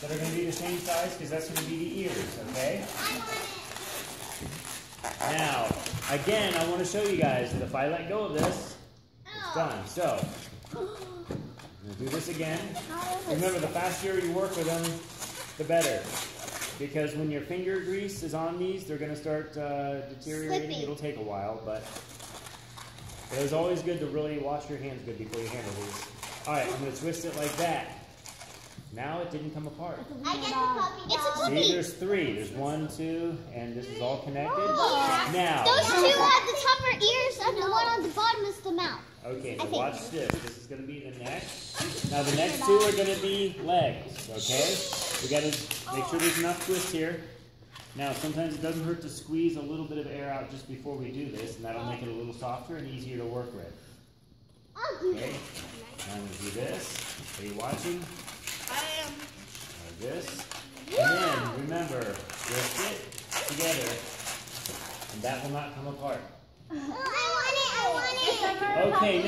that are going to be the same size because that's going to be the ears, okay? Now, again, I want to show you guys that if I let go of this, it's done. So, I'm going to do this again. Remember, the faster you work with them, the better. Because when your finger grease is on these, they're going to start uh, deteriorating. Slipping. It'll take a while, but it is always good to really wash your hands good before you handle these. All right, I'm going to twist it like that. Now it didn't come apart. I get the puppy It's a puppy. See, there's three. There's one, two, and this is all connected. Yeah. Now, Those two have the top are ears, and the one on the bottom is the mouth. okay, I think- watch this. This is going to be the neck. Now the next two are going to be legs, okay? We got to make sure there's enough twist here. Now, sometimes it doesn't hurt to squeeze a little bit of air out just before we do this, and that'll make it a little softer and easier to work with. I'll do Okay? this. Now I'm going to do this. Are you watching? I am. Like this. And then, remember, twist it together, and that will not come apart. I want it. I want it. Okay, now.